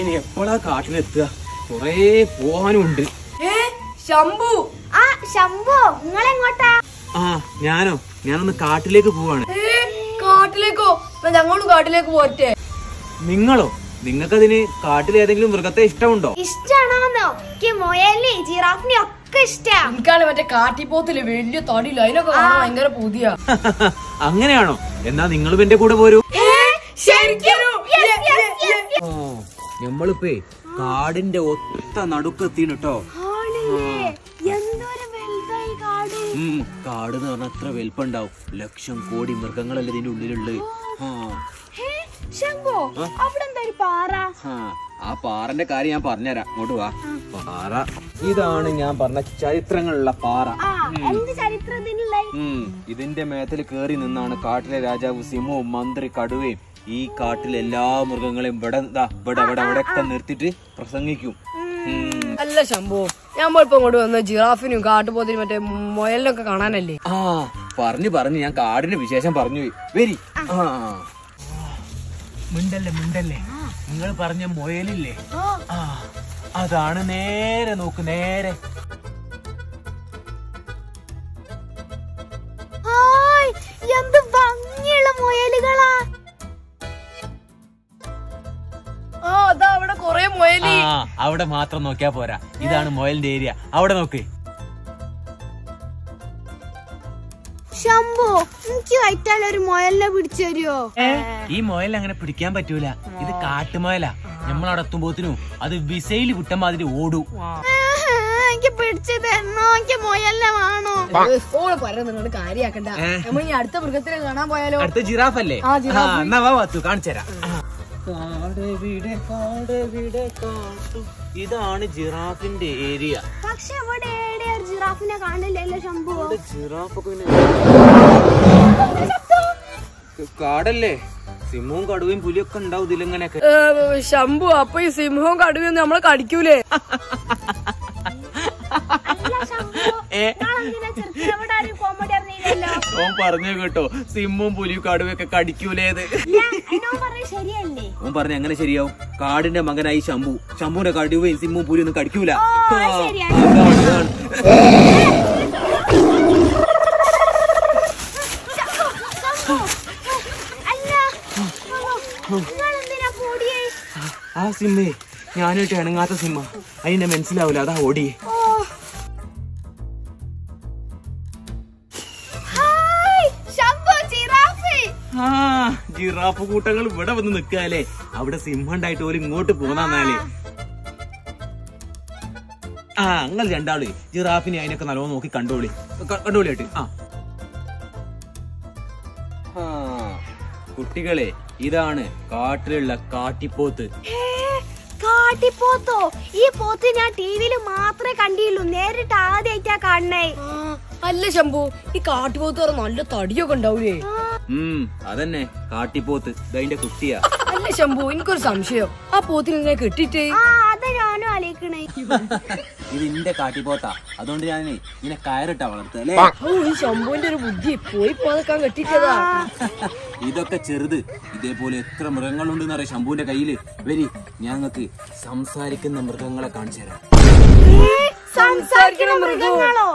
ഇനി എപ്പോഴാ കാട്ടിലെത്തുക. കൊറേ പോവാനുണ്ട്. ശംഭു. ആ ശംഭു നിങ്ങളെങ്ങോട്ടാ? ആ ഞാനോ? ഞാനൊന്ന് കാട്ടിലേക്ക് പോവാണ്. കാട്ടിലേക്കോ? ഞങ്ങളും കാട്ടിലേക്ക് പോരട്ടെ. നിങ്ങളോ? നിങ്ങൾക്കതിന് കാട്ടിൽ ഏതെങ്കിലും മൃഗത്തെ ഇഷ്ടമുണ്ടോ? ഇഷ്ടമാണോന്നോ മുയലിനെ ജിറാഫിനെ ഒക്കെ ഇഷ്ടാ. എനിക്കാണ് മറ്റേ കാട്ടിപ്പോത്തിൽ വലിയ തടിയില്ല. അതിനൊക്കെ ഭയങ്കര പുതിയ. അങ്ങനെയാണോ? എന്നാ നിങ്ങളും എന്റെ കൂടെ പോരൂ. ഓ നമ്മളിപ്പേ കാടിന്റെ ഒത്ത നടുക്കെത്തിന് കേട്ടോ കാട്. എന്ന് പറഞ്ഞാൽ അത്ര വലിപ്പുണ്ടാവും ലക്ഷം കോടി മൃഗങ്ങളല്ലേ ഇതിന്റെ ഉള്ളിലുള്ളത് ആ. പാറന്റെ കാര്യം ഞാൻ പറഞ്ഞുതരാം. അങ്ങോട്ട് വാ. പാറ. ഇതാണ് ഞാൻ പറഞ്ഞ ചരിത്രങ്ങളുള്ള പാറ. ഇതിന്റെ മേത്തിൽ കേറി നിന്നാണ് കാട്ടിലെ രാജാവ് സിംഹവും മന്ത്രി കടുവയും ഈ കാട്ടിൽ എല്ലാ മൃഗങ്ങളെയും ഇവിടെ ഇവിടെ ഇവിടെ ഇവിടെ ഒക്കെ നിർത്തിയിട്ട് പ്രസംഗിക്കും. അല്ല ശംഭു ഞാൻ ഇപ്പൊ ഇങ്ങോട്ട് വന്ന ജിറാഫിനും കാട്ടുപോത്തിനും മറ്റേ മുയലിനൊക്കെ കാണാനല്ലേ? ആ പറഞ്ഞു പറഞ്ഞു ഞാൻ കാടിന്റെ വിശേഷം പറഞ്ഞു പോയി. വരി. ആ. മിണ്ടല്ലേ മിണ്ടല്ലേ? നിങ്ങൾ പറഞ്ഞ മുയലില്ലേ? ആ അതാണ് നേരെ നോക്ക് നേരെ. ആ അവിടെ മാത്രം നോക്കിയാ പോരാ. ഇതാണ് മൊയലിന്റെ ഏരിയ. അവിടെ നോക്ക്. ശംഭു എനിക്ക് വൈറ്റാൽ ഒരു മുയലിനെ പിടിച്ചു തരുമോ ഈ മുയൽ അങ്ങനെ പിടിക്കാൻ പറ്റൂല. ഇത് കാട്ടുമുയലാ. നമ്മളവിടെ എത്തുമ്പോത്തിനു അത് വിസയിൽ വിട്ട മാതിരി ഓടൂ എനിക്ക് പിടിച്ചു തരണോ? എനിക്ക് മുയലിനെ വേണോ? ഓളെ പറയാൻ നിങ്ങളുടെ കാര്യാക്കണ്ട. നമ്മൾ ഈ അടുത്ത മൃഗത്തിനെ കാണാൻ പോയാലോ? അടുത്ത ജിറാഫ്. അല്ലേ എന്നാ വാ വാത്തു കാണിച്ചു തരാം. കാടവിടെ കാടവിടെ കാട്ടു. ഇതാണ് ജിറാഫിന്റെ ഏരിയ. പക്ഷെ ഇവിടെ ഒരു ജിറാഫിനെ കാണില്ലല്ലോ ശംഭു? ജിറാഫൊക്കെ കാടല്ലേ? സിംഹവും കടുവയും പുലിയൊക്കെ ഉണ്ടാവും ഇതിലിങ്ങനെയൊക്കെ ശംഭു അപ്പൊ ഈ സിംഹവും കടുവയും നമ്മളെ കടിക്കൂലേ? ഏ? ഓൻ പറഞ്ഞു കേട്ടോ സിമ്മും പുലിയും കടിക്കൂലേത് എന്നോ പറഞ്ഞ ശരിയല്ലേ? ഓൻ പറഞ്ഞ എങ്ങനെ ശരിയാവും. കാടിന്റെ മകനായി ശംഭു. ശംഭുവിന്റെ കടുവയും സിമ്മും പുലിയും ഒന്നും കടിക്കൂല. ആ, സിമ്മേ ഞാനായിട്ട് ഇണങ്ങാത്ത സിമ്മ. അതിനെ മനസ്സിലാവൂല അതാ ഓടിയേ ആ ജിറാഫ് കൂട്ടങ്ങൾ ഇവിടെ വന്ന് നിക്കാല്ലേ അവിടെ സിംഹം ഉണ്ടായിട്ട് പോലും ഇങ്ങോട്ട് പോന്നാലേ ആ. നിങ്ങൾ രണ്ടാൾ. ജിറാഫിനെ അതിനൊക്കെ നല്ലോണം നോക്കി കണ്ടോളി. ക- കണ്ടോളി ആയിട്ട് ആ. കുട്ടികളെ ഇതാണ് കാട്ടിലുള്ള കാട്ടിപ്പോത്ത്. കാട്ടിപ്പോത്തോ? ഈ പോത്ത് ഞാൻ ടിവിയിൽ മാത്രമേ കണ്ടിയുള്ളൂ. നേരിട്ട് ആദ്യമായിട്ടാ കാണണേ അല്ല ശംഭു ഈ കാട്ടുപോത്ത് പറഞ്ഞ നല്ല തടിയൊക്കെ ഉണ്ടാവൂലേ? അതന്നെ. കാട്ടിപ്പോത്ത്. ഇതതിന്റെ കുട്ടിയാ. അല്ല ശംഭു എനിക്കൊരു സംശയം. ആ പോത്തിന് ഇങ്ങനെ കെട്ടിട്ട് ഇത് ഇന്റെ കാട്ടിപ്പോത്താ. അതുകൊണ്ട് ഞാൻ ഇങ്ങനെ കയറിട്ടാ വളർത്തല്ലേ അല്ലേ? ഈ ശംഭുവിന്റെ ഒരു ബുദ്ധി പോയി പോകാൻ കെട്ടിട്ടതാ ഇതൊക്കെ ചെറുത്. ഇതേപോലെ എത്ര മൃഗങ്ങളുണ്ടെന്ന് അറിയാം ശംഭുവിന്റെ കയ്യിൽ. വരി ഞാൻ നിങ്ങൾക്ക് സംസാരിക്കുന്ന മൃഗങ്ങളെ കാണിച്ചു തരാം. സംസാരിക്കുന്ന മൃഗങ്ങളോ?